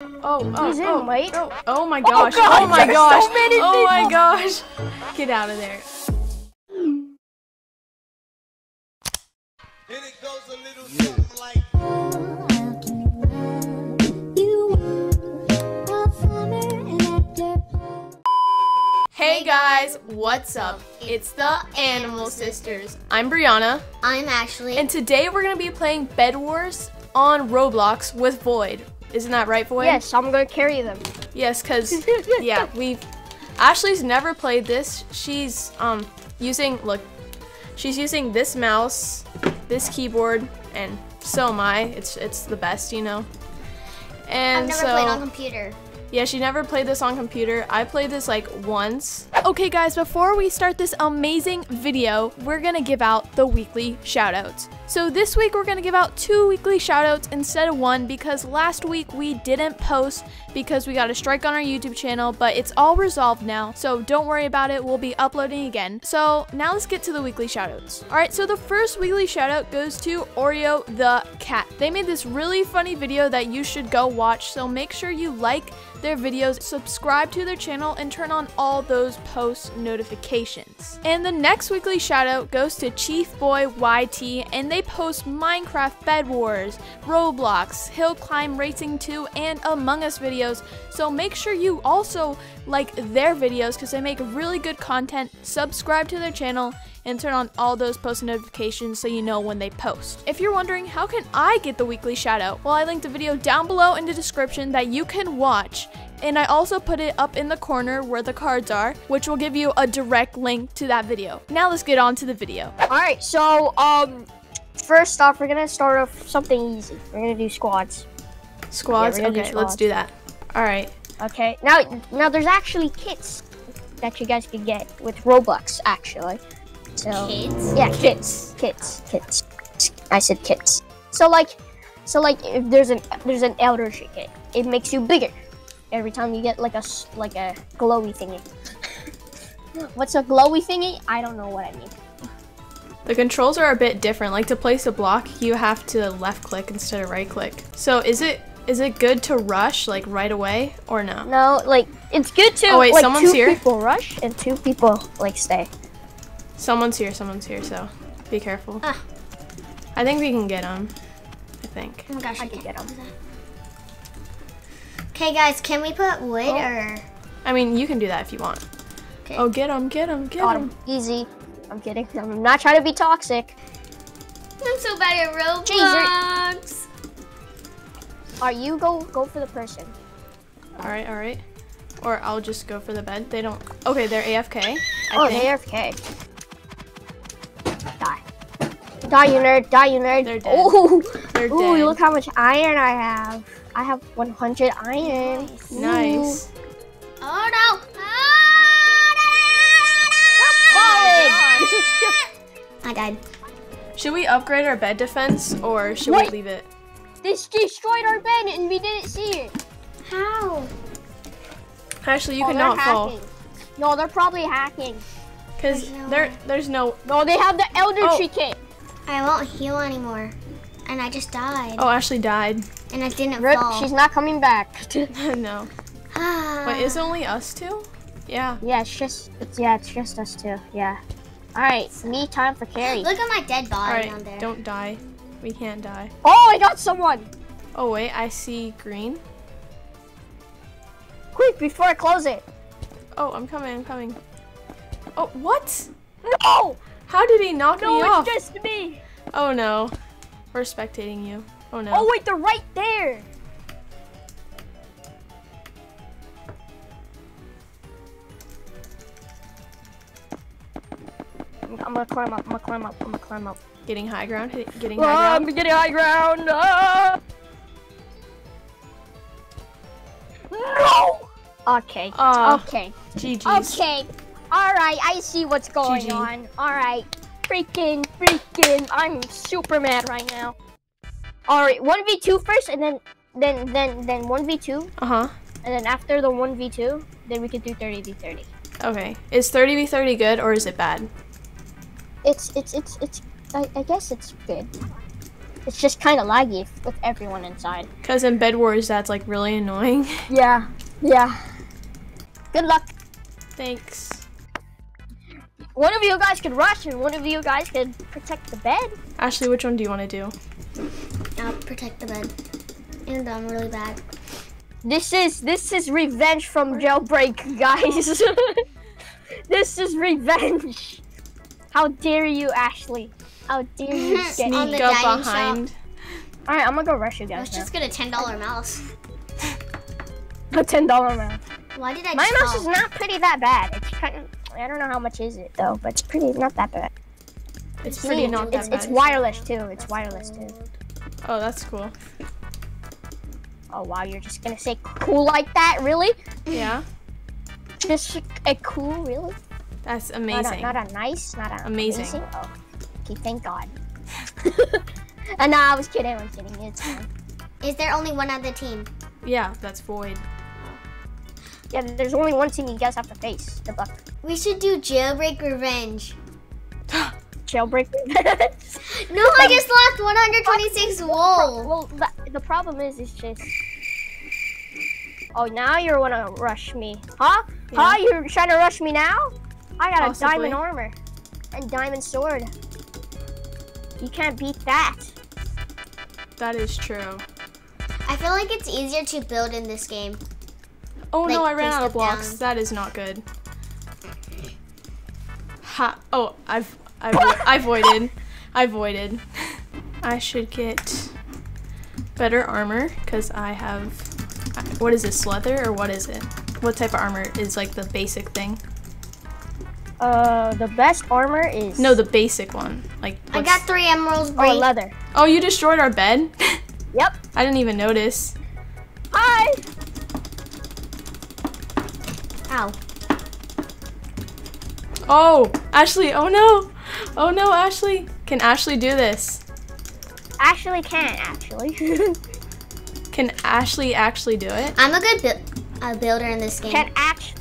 Oh, oh, He's in, oh, wait. Oh. oh, oh my gosh. Oh, God, my gosh. so many oh my gosh. Get out of there. And it goes a little something Hey guys, what's up? It's the Animal Sisters. I'm Briana, I'm Ashley. and today we're gonna be playing Bed Wars on Roblox with Void. Isn't that right, Void? Yes, I'm gonna carry them. Yes, cause yeah, we've Ashley's never played this. She's um using look, she's using this mouse, this keyboard, and so am I. It's it's the best, you know. And I've never so played on computer. Yeah, she never played this on computer. I played this like once. Okay, guys, before we start this amazing video, we're gonna give out the weekly shoutouts. So this week we're gonna give out two weekly shoutouts instead of one because last week we didn't post because we got a strike on our YouTube channel, but it's all resolved now. So don't worry about it. We'll be uploading again. So now let's get to the weekly shoutouts. All right, so the first weekly shoutout goes to Oreo the cat. They made this really funny video that you should go watch. So make sure you like their videos, subscribe to their channel, and turn on all those post notifications. And the next weekly shout out goes to Chief Boi YT, and they post Minecraft Bed Wars, Roblox, Hill Climb Racing 2, and Among Us videos. So make sure you also like their videos because they make really good content. Subscribe to their channel and turn on all those post notifications so you know when they post. If you're wondering how can I get the weekly shout out, well I linked a video down below in the description that you can watch and I also put it up in the corner where the cards are, which will give you a direct link to that video. Now let's get on to the video. All right, so um, first off, we're gonna start off something easy. We're gonna do squads. Squads? Yeah, gonna okay, do let's do that. Alright. Okay. Now, now there's actually kits that you guys can get with Roblox, actually. So Kids. yeah, kits, kits, kits. I said kits. So like, so like, if there's an there's an elder tree kit, it makes you bigger every time you get like a like a glowy thingy. What's a glowy thingy? I don't know what I mean. The controls are a bit different. Like to place a block, you have to left click instead of right click. So is it is it good to rush like right away or no? No, like it's good to Oh, wait, like someone's two here? people rush and two people like stay. Someone's here, someone's here, so be careful. Ah. I think we can get him. I think. Oh my gosh, I I can get them. Okay, guys, can we put wood Oh. or? I mean, you can do that if you want. Okay. Oh, get him, get him, get Got him. 'em. Easy. I'm kidding. I'm not trying to be toxic. I'm so bad at Roblox. Jeez, Are you go go for the person? All right, all right. Or I'll just go for the bed. They don't. Okay, they're AFK. I oh, think. they AFK. Die. Die, you nerd. Die, you nerd. They're dead. Oh, They're ooh, dead. look how much iron I have. I have 100 iron. Nice. Nice. Oh no! Oh, I died. Should we upgrade our bed defense or should Wait. we leave it? This destroyed our bed and we didn't see it. How? Actually, you oh, cannot they're fall. No, they're probably hacking. because There's no there there's no. No, they have the elder Oh. tree kit. I won't heal anymore, and I just died, Oh, Ashley died. and I didn't Rip, fall. she's not coming back. no. Ah. Wait, is it only us two? Yeah. yeah, it's just, it's, yeah, it's just us two. Yeah. All right, me time for carry. Look at my dead body right, down there. don't die. We can't die. Oh, I got someone. Oh wait, I see green. Quick, before I close it. Oh, I'm coming. I'm coming. Oh, what? No, How did he knock no, me it's just me. Oh no. We're spectating you. Oh no. Oh wait, they're right there. I'm gonna climb up. I'm gonna climb up. I'm gonna climb up. Getting high ground. hit- Getting high I'm ground. getting high ground. Ah. No. Okay. Aw. okay. GG's. Okay. All right. I see what's going GG. on. All right. Freaking, freaking. I'm super mad right now. All right. One v two first, and then, then, then, then one v two, Uh huh. and then after the one v two, then we can do thirty v thirty. Okay. Is 30v30 good or is it bad? It's, it's, it's, it's. I, I guess it's good. It's just kind of laggy with everyone inside. Because in Bed Wars, that's like really annoying. Yeah. Yeah. Good luck. Thanks. One of you guys could rush, and one of you guys could protect the bed. Ashley, which one do you want to do? I'll protect the bed. And I'm really bad. This is this is revenge from jailbreak, guys. this is revenge. How dare you, Ashley? Oh, how dare you? Get... On the Sneak up dining behind. All right, I'm gonna go rush you guys. Let's now. just get a ten dollar mouse. A ten dollar mouse. Why did I? My mouse fall? is not pretty that bad. It's kind of. I don't know how much is it though, but it's pretty not that bad. It's pretty not that It's it's wireless too. It's wireless too. Oh, that's cool. Oh wow, you're just gonna say cool like that? Really? Yeah, Just a cool, really? that's Not a, amazing. not a nice, not a Amazing. Oh, okay, thank God. and uh, no, I was kidding. I was kidding. It's fine. Is there only one other team? Yeah, that's void. Yeah, there's only one team you guys have to face. the luck. We should do jailbreak revenge. Jailbreak. Revenge? No, I just lost 126 wool. well, the, the problem is, it's just. Oh, now you wanna rush me, huh? Huh? You're trying to rush me now? I got Possibly. a diamond armor and diamond sword. You can't beat that. That is true. I feel like it's easier to build in this game. Oh no, I ran out of blocks. down. That is not good. Ha! Oh, I've I vo- I voided. I voided. I should get better armor because I have. What is this leather or what is it? What type of armor is like the basic thing? Uh, the best armor is No, the basic one. Like I got three emeralds. oh leather. Oh, you destroyed our bed. Yep. I didn't even notice. Hi. Ow. Oh, Ashley. Oh no. Oh no, Ashley. Can Ashley do this? Actually, can actually. Can Ashley actually do it? I'm a good bu- uh, builder in this game. can act.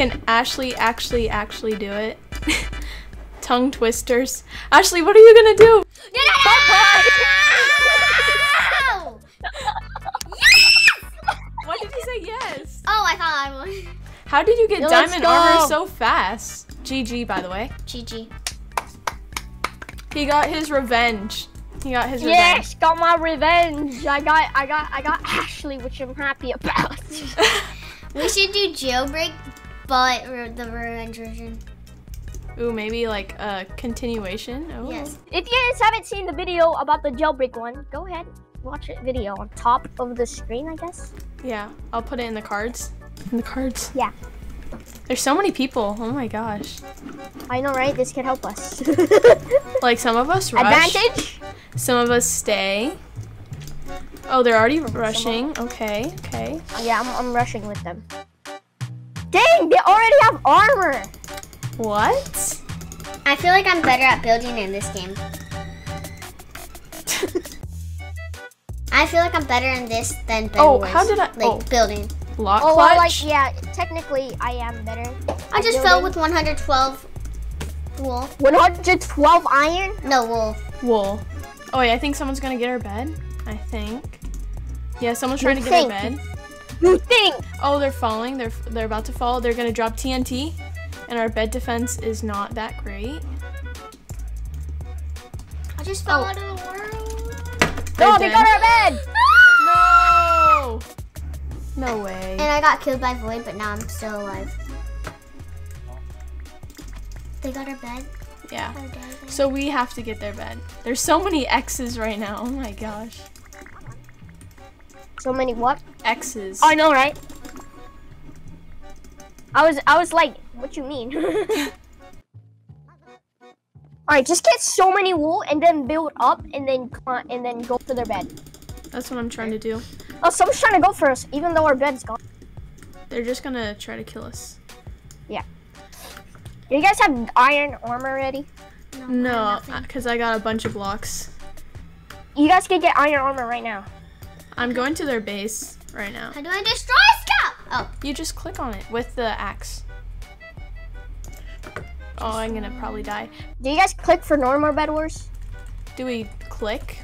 Can Ashley actually actually do it? Tongue twisters. Ashley, what are you gonna do? Ow! Why did you say yes? Oh, I thought I won. How did you get Yeah, let's diamond armor so fast? GG, by the way. GG. He got his revenge. He got his revenge. Yes, got my revenge. I got, I got, I got Ashley, which I'm happy about. We should do jailbreak, but the revenge version. Ooh, maybe like a continuation. Oh. Yes. if you guys haven't seen the video about the jailbreak one, go ahead, watch it video on top of the screen, I guess. Yeah, I'll put it in the cards. In the cards. Yeah. There's so many people. Oh my gosh. I know, right? This could help us. Like some of us rush. Advantage? Some of us stay. Oh, they're already rushing. Okay, okay. Yeah, I'm, I'm rushing with them. Dang, they already have armor. What? I feel like I'm better at building in this game. I feel like I'm better in this than Ben Oh, was, how did I- like oh. building? Lock Oh, clutch? well, like, yeah, technically, I am better. I at just fell with 112 wool. 112 iron. No wool. Wool. Oh wait, I think someone's gonna get our bed. I think. Yeah, someone's trying to get our bed. You think? Oh, they're falling. They're they're about to fall. They're gonna drop TNT, and our bed defense is not that great. I just fell Oh. out of the world. No, They're they got our bed. No. No way. And I got killed by Void, but now I'm still alive. They got our bed. Yeah. Our bed. So we have to get their bed. There's so many X's right now. Oh my gosh. So many what? X's. I know, right? I was, I was like, what you mean? All right, just get so many wool and then build up and then cli- and then go for their bed. That's what I'm trying to do. Oh, someone's trying to go for us, even though our bed's gone. They're just gonna try to kill us. Yeah. You guys have iron armor ready? No, nothing. because I got a bunch of blocks. You guys can get iron armor right now. I'm going to their base right now. How do I destroy stuff? Oh, You just click on it with the axe. Oh, I'm gonna probably die. Do you guys click for normal bed wars? Do we click?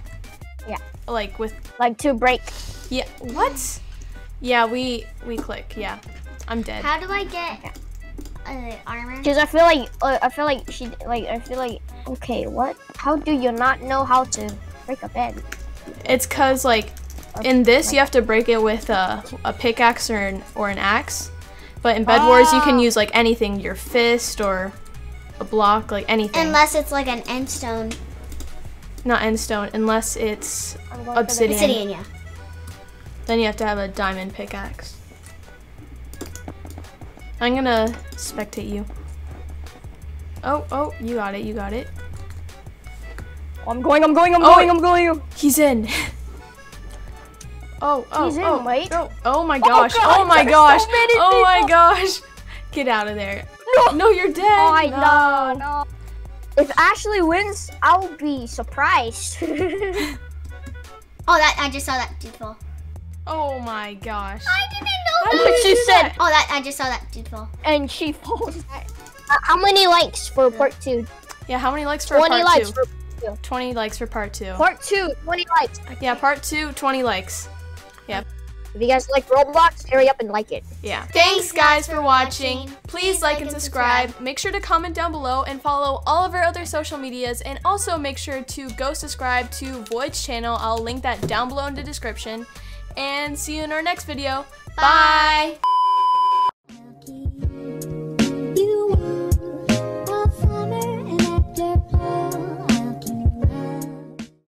Yeah. Like with Like to break. yeah. What? Yeah, we we click. Yeah, I'm dead. How do I get uh, armor? Because I feel like uh, I feel like she like I feel like okay what? How do you not know how to break a bed? It's cause like in this you have to break it with a, a pickaxe or an, or an axe, but in Bed Wars you can Oh. use like anything, your fist or a block, like anything. Unless it's like an end stone. Not end stone, unless it's I'm going for the- Obsidian. Obsidian, yeah. then you have to have a diamond pickaxe. I'm gonna spectate you. Oh, oh, you got it, you got it. I'm going. I'm going. I'm Oh, going. I'm going. He's in. Oh, oh, He's in, oh, wait. Oh, oh my gosh. God, Oh, my there's so gosh. many oh my gosh. Get out of there. No. No, you're dead. Oh, I no. know. No. If Ashley wins, I'll be surprised. Oh, that I just saw that dude fall. Oh my gosh. I didn't know did that. you she said- that? Oh, that I just saw that dude fall. and she falls. Uh, how many likes for part two? Yeah, how many likes for part likes two? for 20 likes for part two. part two. 20 likes. yeah, part two, 20 likes. If you guys like Roblox, hurry up and like it. Yeah. Thanks, guys, for watching. Please like and subscribe. Make sure to comment down below and follow all of our other social medias. And also make sure to go subscribe to Void's channel. I'll link that down below in the description. And see you in our next video. Bye.